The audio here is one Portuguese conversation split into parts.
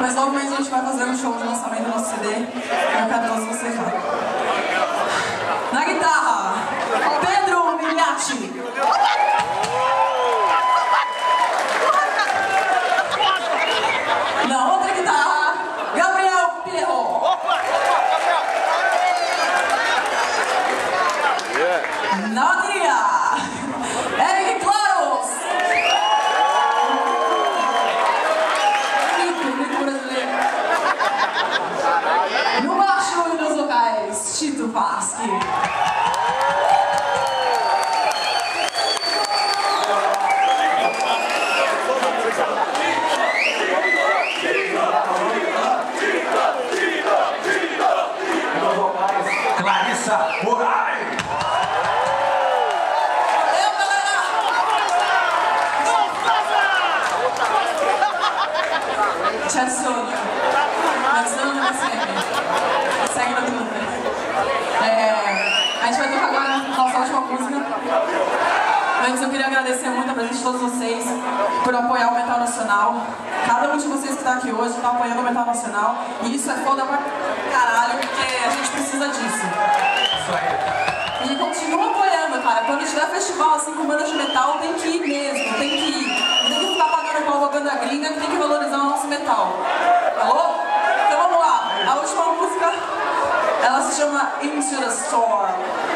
Mas logo mais a gente vai fazer um show de lançamento do nosso CD. Eu quero todos vocês lá. Na guitarra, Pedro Miliati. Antes eu queria agradecer muito a presença de todos vocês por apoiar o Metal Nacional. Cada um de vocês que está aqui hoje está apoiando o Metal Nacional. E isso é foda pra caralho, porque a gente precisa disso. Isso aí. E continua apoiando, cara. Quando tiver festival assim com bandas de metal, tem que ir mesmo, tem que ir. Não tem que ficar pagando propaganda gringa que tem que valorizar o nosso metal. Alô? Então vamos lá. A última música, ela se chama Into the Storm.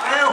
Valeu!